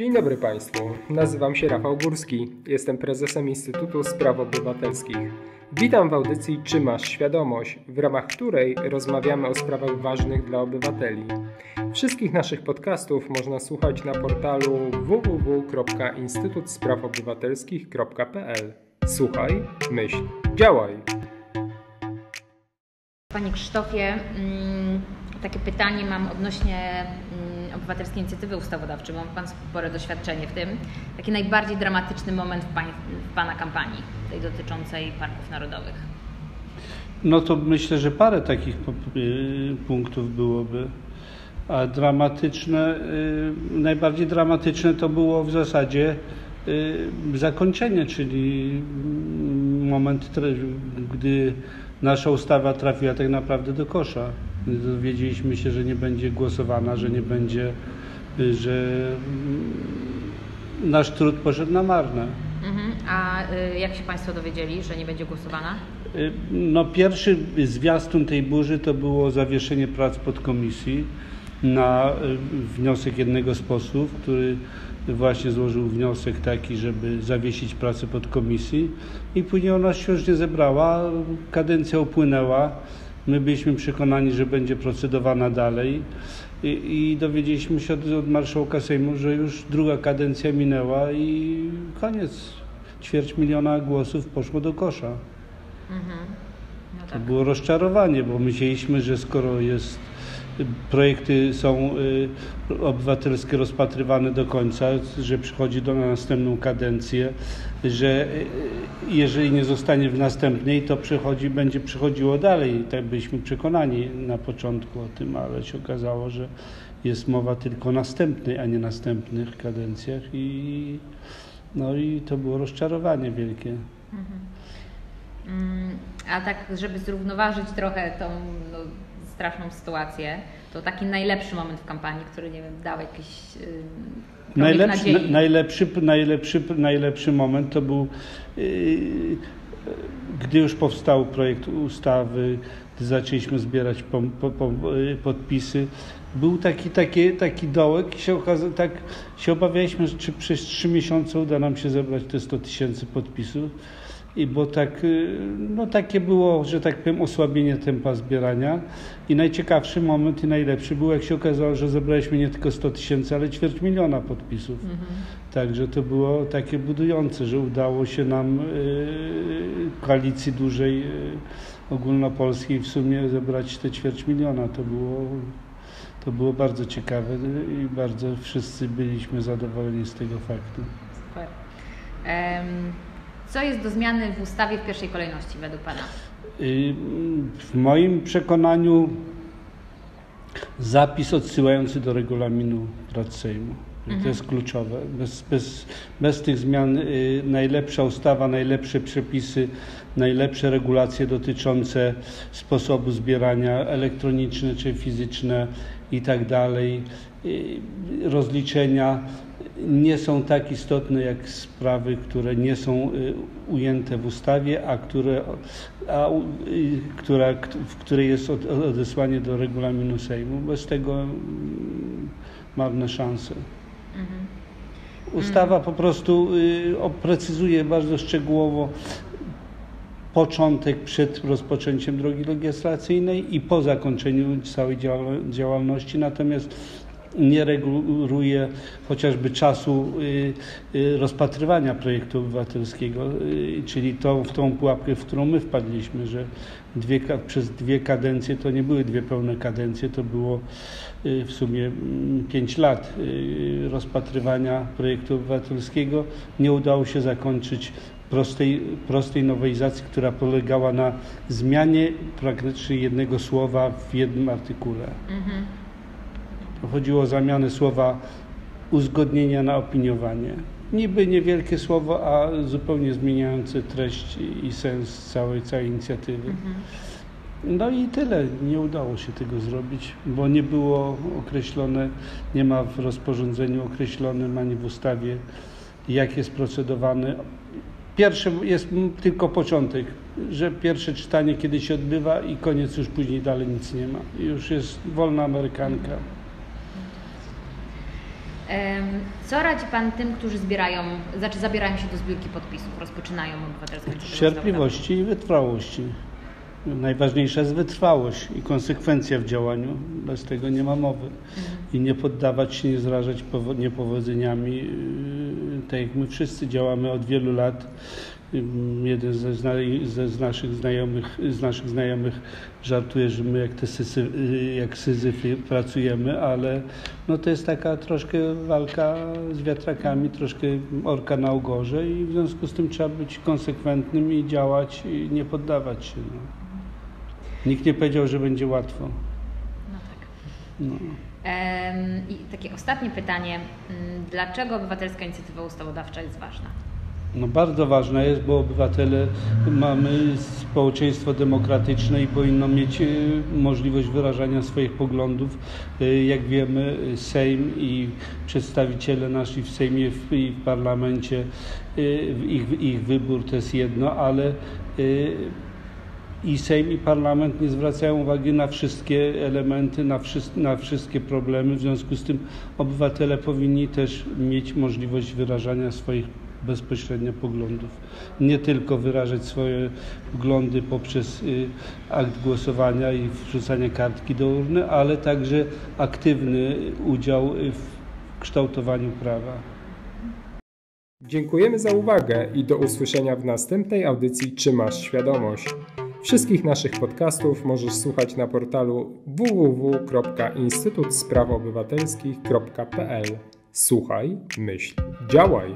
Dzień dobry Państwu, nazywam się Rafał Górski, jestem prezesem Instytutu Spraw Obywatelskich. Witam w audycji Czy masz świadomość, w ramach której rozmawiamy o sprawach ważnych dla obywateli. Wszystkich naszych podcastów można słuchać na portalu www.instytutsprawobywatelskich.pl. Słuchaj, myśl, działaj! Panie Krzysztofie, mm, takie pytanie mam odnośnie mm, obywatelskiej inicjatywy ustawodawczej. Mam Pan spore doświadczenie w tym. Taki najbardziej dramatyczny moment w, pań, w Pana kampanii, tej dotyczącej parków narodowych. No to myślę, że parę takich y, punktów byłoby. A dramatyczne, y, najbardziej dramatyczne to było w zasadzie y, zakończenie, czyli mm, moment, gdy nasza ustawa trafiła tak naprawdę do kosza. Dowiedzieliśmy się, że nie będzie głosowana, że nie będzie, że nasz trud poszedł na marne. Mhm. A y, jak się Państwo dowiedzieli, że nie będzie głosowana? Y, no pierwszy zwiastun tej burzy to było zawieszenie prac podkomisji na y, wniosek jednego z posłów, który właśnie złożył wniosek taki, żeby zawiesić pracę podkomisji i później ona się już nie zebrała, kadencja upłynęła. My byliśmy przekonani, że będzie procedowana dalej i, i dowiedzieliśmy się od, od, marszałka Sejmu, że już druga kadencja minęła i koniec. Ćwierć miliona głosów poszło do kosza. Mhm. No tak. To było rozczarowanie, bo myśleliśmy, że skoro jest projekty są y, obywatelskie rozpatrywane do końca, że przychodzi do następną kadencję, że y, jeżeli nie zostanie w następnej, to przychodzi, będzie przychodziło dalej. Tak byliśmy przekonani na początku o tym, ale się okazało, że jest mowa tylko o następnej, a nie następnych kadencjach i no i to było rozczarowanie wielkie. Mhm. Mm, a tak, żeby zrównoważyć trochę tą no, straszną sytuację, to taki najlepszy moment w kampanii, który nie wiem, dał jakiś najlepszy, na, najlepszy, najlepszy, najlepszy moment to był yy, gdy już powstał projekt ustawy, gdy zaczęliśmy zbierać po, po, po, y, podpisy, był taki, taki, taki dołek i się, okaza, tak się obawialiśmy, czy przez trzy miesiące uda nam się zebrać te 100 tysięcy podpisów. I bo tak, y, no takie było, że tak powiem, osłabienie tempa zbierania. I najciekawszy moment i najlepszy był, jak się okazało, że zebraliśmy nie tylko 100 tysięcy, ale ćwierć miliona podpisów. Mhm. Także to było takie budujące, że udało się nam y, koalicji dużej, y, ogólnopolskiej w sumie zebrać te ćwierć miliona. To było, to było bardzo ciekawe i bardzo wszyscy byliśmy zadowoleni z tego faktu. Super. Co jest do zmiany w ustawie w pierwszej kolejności według Pana? Y, w moim przekonaniu zapis odsyłający do regulaminu prac Sejmu. To jest kluczowe. Bez, bez, bez tych zmian y, najlepsza ustawa, najlepsze przepisy, najlepsze regulacje dotyczące sposobu zbierania elektroniczne czy fizyczne i tak dalej, y, rozliczenia nie są tak istotne jak sprawy, które nie są y, ujęte w ustawie, a, które, a y, która, w której jest odesłanie do regulaminu Sejmu. Bez tego mm, marne szanse. Ustawa po prostu y, precyzuje bardzo szczegółowo początek przed rozpoczęciem drogi legislacyjnej i po zakończeniu całej działalności. Natomiast nie reguluje chociażby czasu y, y, rozpatrywania projektu obywatelskiego, y, czyli tą, w tą pułapkę, w którą my wpadliśmy, że dwie, przez dwie kadencje to nie były dwie pełne kadencje, to było w sumie mm, pięć lat rozpatrywania projektu obywatelskiego. Nie udało się zakończyć prostej, prostej nowelizacji, która polegała na zmianie praktycznie jednego słowa w jednym artykule. Mhm. Chodziło o zamianę słowa uzgodnienia na opiniowanie. Niby niewielkie słowo, a zupełnie zmieniające treść i sens całej, całej inicjatywy. Mhm. No i tyle. Nie udało się tego zrobić, bo nie było określone, nie ma w rozporządzeniu określonym ani w ustawie, jak jest procedowany. Pierwszy jest tylko początek, że pierwsze czytanie kiedy się odbywa i koniec już później dalej nic nie ma. Już jest wolna amerykanka. Co radzi Pan tym, którzy zbierają, znaczy zabierają się do zbiórki podpisów, rozpoczynają obywatelską Cierpliwości i wytrwałości. Najważniejsza jest wytrwałość i konsekwencja w działaniu. Bez tego nie ma mowy. Mhm. I nie poddawać się, nie zrażać niepowodzeniami. Tak jak my wszyscy działamy od wielu lat jeden ze, ze, z, naszych znajomych, z naszych znajomych żartuje, że my jak, te syzy, jak syzyfy pracujemy, ale no to jest taka troszkę walka z wiatrakami, troszkę orka na ugorze i w związku z tym trzeba być konsekwentnym i działać i nie poddawać się. No. Nikt nie powiedział, że będzie łatwo. No tak. No. I takie ostatnie pytanie. Mm, dlaczego obywatelska inicjatywa ustawodawcza jest ważna? No bardzo ważna jest, bo obywatele mamy społeczeństwo demokratyczne i powinno mieć e, możliwość wyrażania swoich poglądów. E, jak wiemy, Sejm i przedstawiciele nasi w Sejmie i w parlamencie, e, ich, ich wybór to jest jedno, ale i Sejm i Parlament nie zwracają uwagi na wszystkie elementy, na, na, wszystkie problemy. W związku z tym obywatele powinni też mieć możliwość wyrażania swoich bezpośrednio poglądów. Nie tylko wyrażać swoje poglądy poprzez y, akt głosowania i wrzucanie kartki do urny, ale także aktywny udział w kształtowaniu prawa. Dziękujemy za uwagę i do usłyszenia w następnej audycji Czy masz świadomość? Wszystkich naszych podcastów możesz słuchać na portalu www.instytutsprawoobywatelskich.pl. Słuchaj, myśl, działaj!